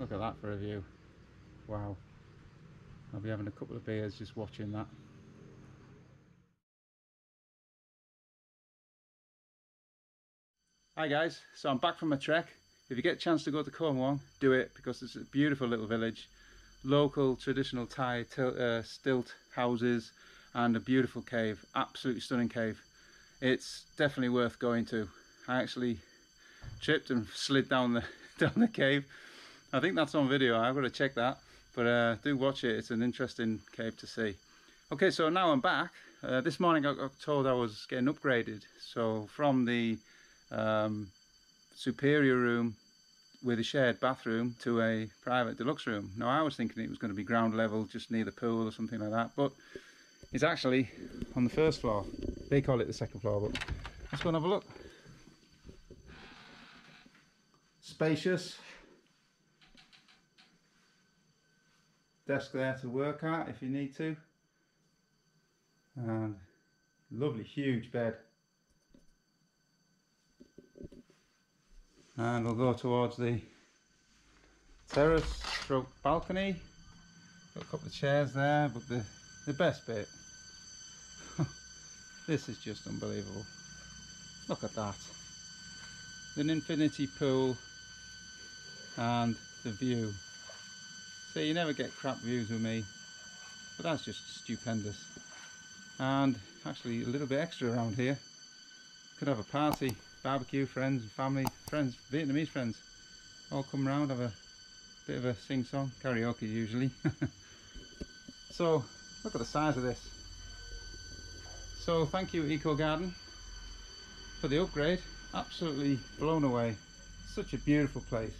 Look at that for a view. Wow. I'll be having a couple of beers just watching that. Hi guys, so I'm back from a trek. If you get a chance to go to Muong, do it because it's a beautiful little village. Local traditional Thai uh, stilt houses and a beautiful cave, absolutely stunning cave. It's definitely worth going to. I actually tripped and slid down the down the cave. I think that's on video, I've got to check that. But uh, do watch it, it's an interesting cave to see. Okay, so now I'm back. Uh, this morning I got told I was getting upgraded. So from the um, superior room with a shared bathroom to a private deluxe room. Now I was thinking it was going to be ground level just near the pool or something like that but it's actually on the first floor. They call it the second floor but let's go and have a look. Spacious. Desk there to work at if you need to. And lovely huge bed. and we'll go towards the terrace stroke balcony got a couple of chairs there but the the best bit this is just unbelievable look at that an infinity pool and the view so you never get crap views with me but that's just stupendous and actually a little bit extra around here could have a party barbecue, friends, and family, friends, Vietnamese friends, all come round, have a bit of a sing-song, karaoke usually. so, look at the size of this. So, thank you Eco Garden for the upgrade. Absolutely blown away. Such a beautiful place.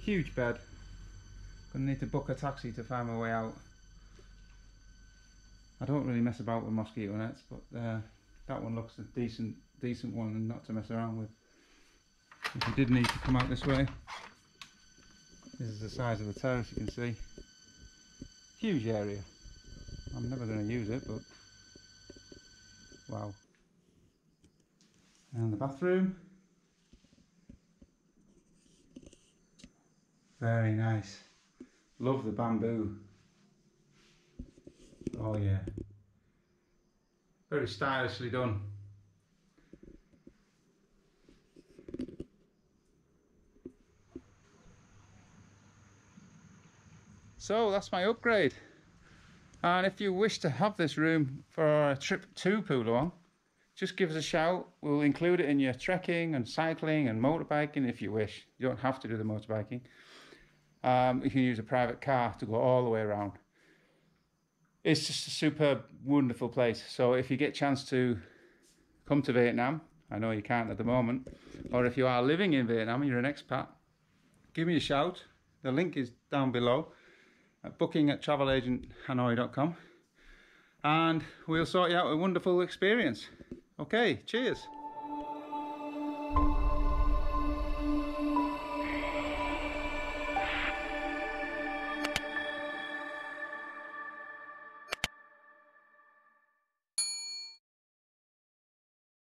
Huge bed. Gonna need to book a taxi to find my way out. I don't really mess about with mosquito nets, but uh, that one looks a decent decent one and not to mess around with. If you did need to come out this way this is the size of the terrace you can see. Huge area. I'm never going to use it but wow. And the bathroom. Very nice love the bamboo oh yeah very stylishly done. So that's my upgrade. And if you wish to have this room for a trip to Pu Luong, just give us a shout. We'll include it in your trekking and cycling and motorbiking if you wish. You don't have to do the motorbiking. Um, you can use a private car to go all the way around it's just a superb, wonderful place. So if you get a chance to come to Vietnam, I know you can't at the moment, or if you are living in Vietnam and you're an expat, give me a shout. The link is down below at booking at travelagenthanoi.com and we'll sort you out a wonderful experience. Okay, cheers.